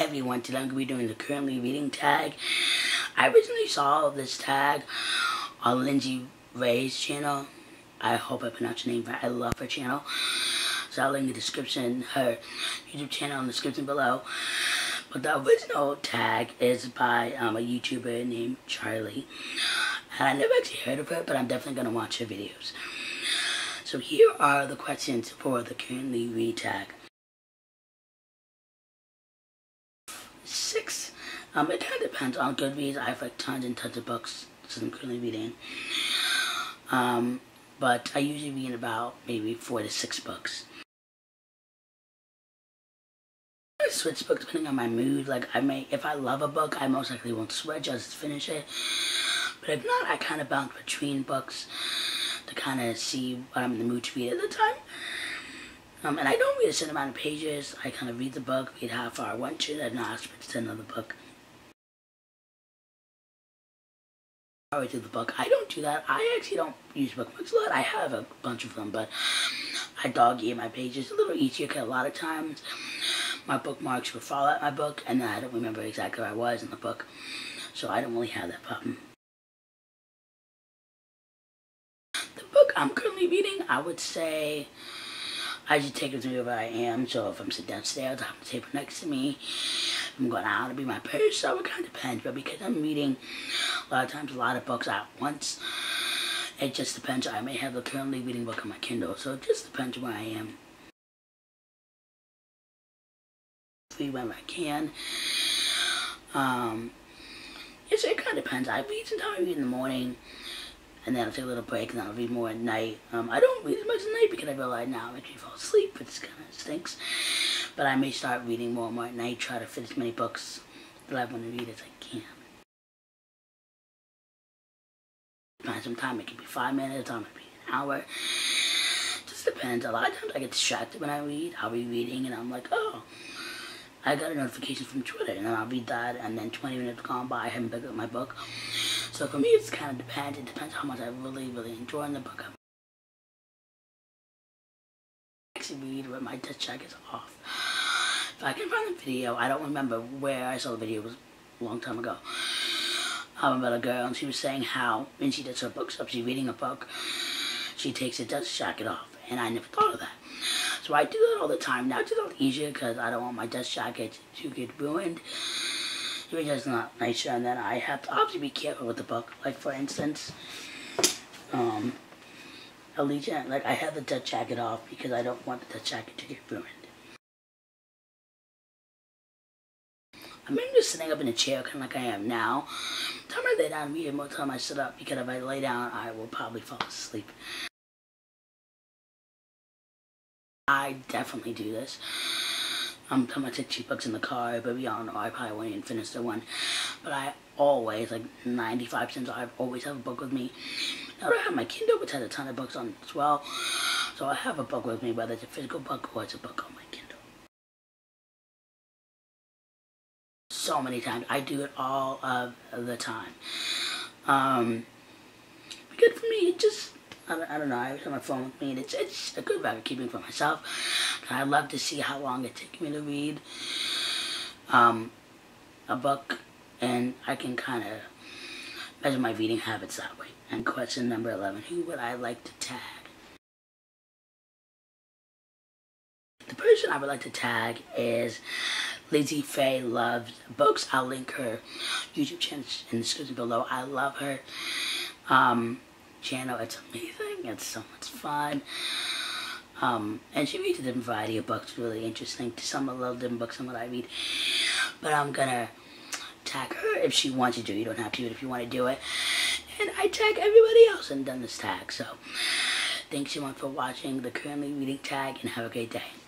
everyone, today I'm going to be doing the currently reading tag. I originally saw this tag on Lindsey Rey's channel. I hope I pronounced her name right. I love her channel. So I'll link the description, her YouTube channel in the description below. But the original tag is by um, a YouTuber named Charly. And I never actually heard of her, but I'm definitely going to watch her videos. So here are the questions for the currently read tag. Um, it kind of depends on Goodreads. I have like tons and tons of books that I'm currently reading. Um, but I usually read about maybe four to six books. I switch books depending on my mood. Like I may, if I love a book, I most likely won't switch. I'll just finish it. But if not, I kind of bounce between books to kind of see what I'm in the mood to read at the time. Um, and I don't read a certain amount of pages. I kind of read the book, read how far I want to, and then I'll switch to another book. I do the book. I don't do that. I actually don't use bookmarks a lot. I have a bunch of them, but I dog my pages a little easier because a lot of times my bookmarks will fall out of my book and then I don't remember exactly where I was in the book. So I don't really have that problem. The book I'm currently reading, I would say I just take it to wherever I am. So if I'm sitting downstairs, I have the table next to me. I'm going out, it'll be my purse. So it kind of depends. But because I'm reading a lot of times a lot of books at once, it just depends. I may have a currently reading book on my Kindle. So it just depends where I am. Read whenever I can. Um, yes, it kind of depends. I read sometimes I read in the morning and then I'll take a little break, and then I'll read more at night. Um, I don't read as much at night because I realize now makes me fall asleep, which kind of stinks. But I may start reading more and more at night, try to fit as many books that I want to read as I can. Find some time, it could be five minutes, time it could be an hour. Just depends. A lot of times I get distracted when I read. I'll be reading and I'm like, oh, I got a notification from Twitter, and then I'll read that, and then 20 minutes gone by, I haven't picked up my book. So for me, it's kind of depends. It depends how much I really, really enjoy the book. I actually read with my touch check is off. If I can find the video, I don't remember where I saw the video. It was a long time ago. Um, about a girl, and she was saying how when she does her books up, she's reading a book, she takes the dust jacket off, and I never thought of that. So I do that all the time. Now it's a little easier because I don't want my dust jacket to get ruined. It just not nicer, and then I have to obviously be careful with the book. Like for instance, um, Allegiant, like I have the dust jacket off because I don't want the dust jacket to get ruined. I'm just sitting up in a chair kind of like I am now. Time I lay down read, more time I sit up because if I lay down, I will probably fall asleep. I definitely do this. I'm talking about cheap books in the car, but we all know I probably won't even finish the one. But I always, like 95% I always have a book with me. Now I have my Kindle, which has a ton of books on as well. So I have a book with me, whether it's a physical book or it's a book on my Kindle. So many times. I do it all of the time. Um, because for me, it just I don't, I don't know. I have my phone with me, and it's it's a good record keeping for myself. I love to see how long it takes me to read um, a book, and I can kind of measure my reading habits that way. And question number 11, who would I like to tag? Person I would like to tag is Lizzie Faye Loves Books. I'll link her YouTube channel in the description below. I love her. Um, channel. It's amazing. It's so much fun. Um, and she reads a different variety of books, really interesting. Some a little different books than what I read. But I'm gonna tag her if she wants to do. You don't have to, but if you want to do it. And I tag everybody else and done this tag. So thanks everyone for watching the currently reading tag and have a great day.